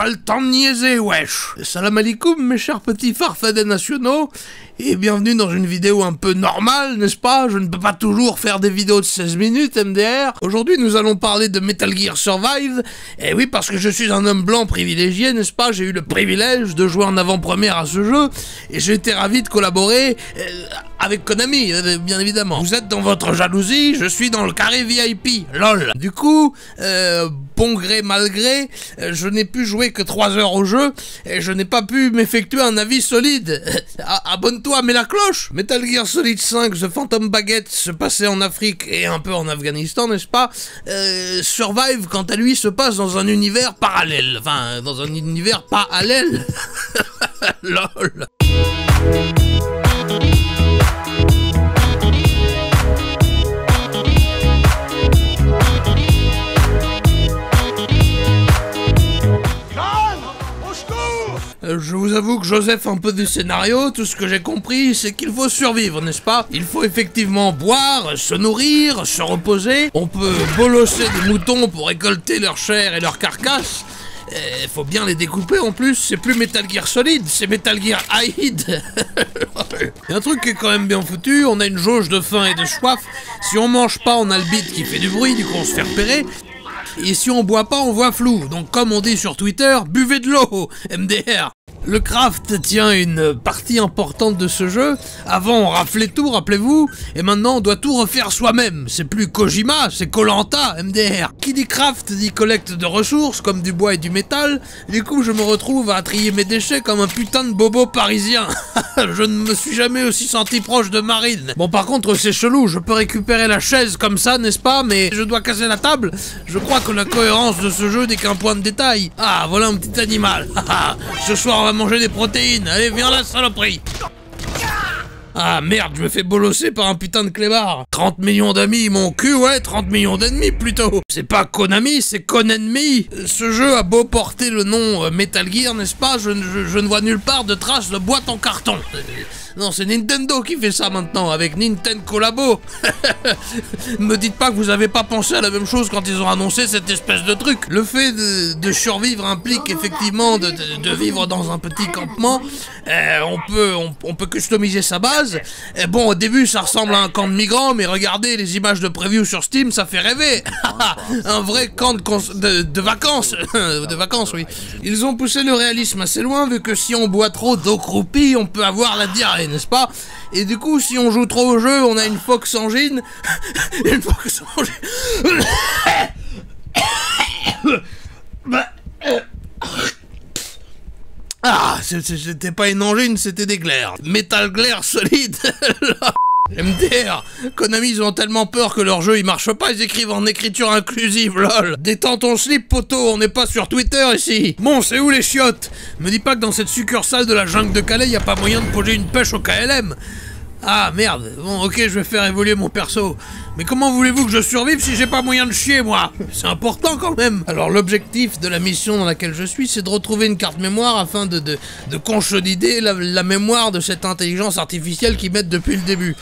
pas le temps de niaiser, wesh. Salam alaikum, mes chers petits farfadets nationaux, et bienvenue dans une vidéo un peu normale, n'est-ce pas? Je ne peux pas toujours faire des vidéos de 16 minutes, MDR. Aujourd'hui, nous allons parler de Metal Gear Survive, et oui, parce que je suis un homme blanc privilégié, n'est-ce pas? J'ai eu le privilège de jouer en avant-première à ce jeu, et j'ai été ravi de collaborer euh, avec Konami, euh, bien évidemment. Vous êtes dans votre jalousie, je suis dans le carré VIP, lol. Du coup, euh, bon gré mal gré, je n'ai pu jouer que 3 heures au jeu, et je n'ai pas pu m'effectuer un avis solide. Abonne-toi, mets la cloche Metal Gear Solid 5, The Phantom Baguette, se passait en Afrique et un peu en Afghanistan, n'est-ce pas euh, Survive, quant à lui, se passe dans un univers parallèle. Enfin, dans un univers parallèle. lol. Je vous avoue que Joseph un peu du scénario, tout ce que j'ai compris, c'est qu'il faut survivre, n'est-ce pas? Il faut effectivement boire, se nourrir, se reposer. On peut bolosser des moutons pour récolter leur chair et leur carcasse. Il faut bien les découper en plus, c'est plus Metal Gear Solid, c'est Metal Gear Aid. y a un truc qui est quand même bien foutu, on a une jauge de faim et de soif. Si on mange pas, on a le beat qui fait du bruit, du coup on se fait repérer. Et si on boit pas, on voit flou. Donc comme on dit sur Twitter, buvez de l'eau, MDR. Le craft tient une partie importante de ce jeu. Avant, on raflait tout, rappelez-vous, et maintenant, on doit tout refaire soi-même. C'est plus Kojima, c'est Colanta, MDR. Qui dit craft dit collecte de ressources, comme du bois et du métal. Du coup, je me retrouve à trier mes déchets comme un putain de bobo parisien. je ne me suis jamais aussi senti proche de Marine. Bon, par contre, c'est chelou, je peux récupérer la chaise comme ça, n'est-ce pas, mais je dois casser la table. Je crois que la cohérence de ce jeu n'est qu'un point de détail. Ah, voilà un petit animal. ce soir, va manger des protéines. Allez, viens là, saloperie. Ah merde, je me fais bolosser par un putain de clébard. 30 millions d'amis, mon cul, ouais, 30 millions d'ennemis plutôt. C'est pas Konami, c'est Konenmi. Ce jeu a beau porter le nom euh, Metal Gear, n'est-ce pas je, ne vois nulle part de traces de boîte en carton. Non, c'est Nintendo qui fait ça maintenant, avec Nintendo Collabo. Me dites pas que vous avez pas pensé à la même chose quand ils ont annoncé cette espèce de truc. Le fait de, survivre implique effectivement de, vivre dans un petit campement. Euh, on, peut, on, peut customiser sa base. Bon, au début, ça ressemble à un camp de migrants, mais regardez les images de preview sur Steam, ça fait rêver. un vrai camp de, vacances. de vacances, oui. Ils ont poussé le réalisme assez loin, vu que si on boit trop d'eau croupie, on peut avoir la diarrhée n'est-ce pas Et du coup, si on joue trop au jeu, on a une Fox Engine. une Fox Engine. Ah, c'était pas une engine, c'était des glaires. Metal glaire solide. MDR Konami, ils ont tellement peur que leur jeu il marche pas, ils écrivent en écriture inclusive, lol. Détends ton slip, poteau, on n'est pas sur Twitter ici. Bon, c'est où les chiottes? Me dis pas que dans cette succursale de la jungle de Calais, y a pas moyen de poser une pêche au KLM ah merde, bon ok je vais faire évoluer mon perso. Mais comment voulez-vous que je survive si j'ai pas moyen de chier moi? C'est important quand même Alors l'objectif de la mission dans laquelle je suis c'est de retrouver une carte mémoire afin de, de, de la, mémoire de cette intelligence artificielle qui mettent depuis le début.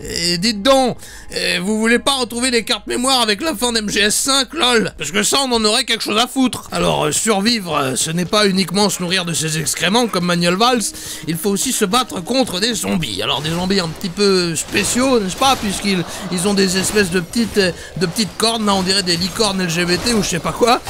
Et dites donc, eh, vous voulez pas retrouver les cartes mémoire avec la fin d'MGS5, lol? Parce que ça, on en aurait quelque chose à foutre. Alors, euh, survivre, euh, ce n'est pas uniquement se nourrir de ses excréments comme Manuel Valls, il faut aussi se battre contre des zombies. Alors, des zombies un petit peu spéciaux, n'est-ce pas? Puisqu'ils ils ont des espèces de petites, euh, petites cornes, là, on dirait des licornes LGBT ou je sais pas quoi.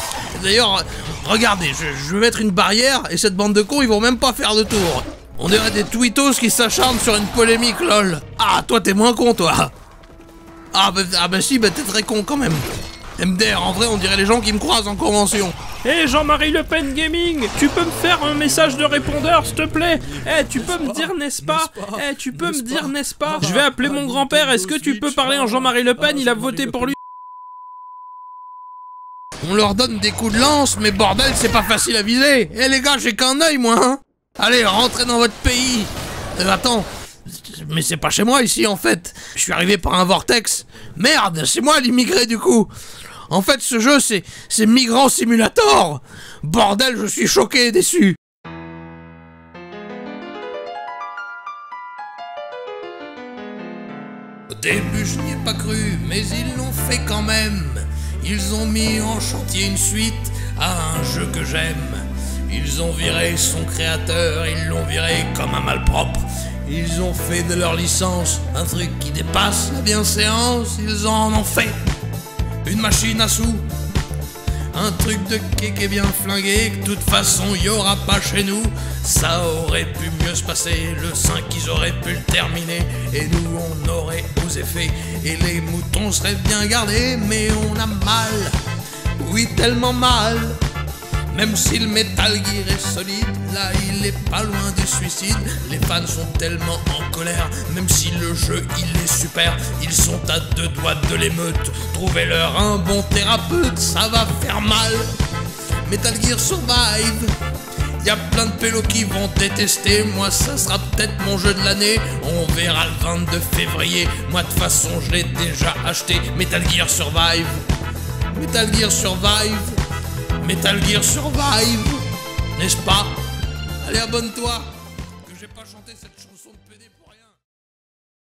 D'ailleurs, regardez, je, je vais mettre une barrière et cette bande de cons, ils vont même pas faire de tour. On dirait des tweetos qui s'acharnent sur une polémique, lol. Ah, toi, t'es moins con, toi. Ah bah, ah bah si, bah t'es très con quand même. MDR, en vrai, on dirait les gens qui me croisent en convention. Hé eh, Jean-Marie Le Pen Gaming, tu peux me faire un message de répondeur, s'il te plaît? Eh, tu peux me dire, n'est-ce pas? Eh, tu peux me dire, n'est-ce pas? Je vais appeler mon grand-père, est-ce que tu peux parler en Jean-Marie Le Pen? Il a voté pour lui. On leur donne des coups de lance, mais bordel, c'est pas facile à viser. Eh les gars, j'ai qu'un œil, moi, hein Allez, rentrez dans votre pays euh, Attends, mais c'est pas chez moi ici en fait. Je suis arrivé par un vortex. Merde, c'est moi l'immigré du coup. En fait, ce jeu, c'est c'est Migrant Simulator. Bordel, je suis choqué et déçu. Au début, je n'y ai pas cru, mais ils l'ont fait quand même. Ils ont mis en chantier une suite à un jeu que j'aime. Ils ont viré son créateur, ils l'ont viré comme un malpropre. Ils ont fait de leur licence un truc qui dépasse la bienséance. Ils en ont fait une machine à sous. Un truc de kéké bien flingué, que toute façon y aura pas chez nous. Ça aurait pu mieux se passer, le 5 ils auraient pu le terminer. Et nous on aurait osé fait, et les moutons seraient bien gardés. Mais on a mal, oui tellement mal. Même si le Metal Gear est solide, là il est pas loin du suicide. Les fans sont tellement en colère, même si le jeu il est super, ils sont à deux doigts de l'émeute. Trouvez-leur un bon thérapeute, ça va faire mal. Metal Gear Survive. Y a plein de pélos qui vont détester, moi ça sera peut-être mon jeu de l'année. On verra le 22 février, moi de façon je l'ai déjà acheté. Metal Gear Survive. Metal Gear Survive. Metal Gear Survive, n'est-ce pas? Allez, abonne-toi,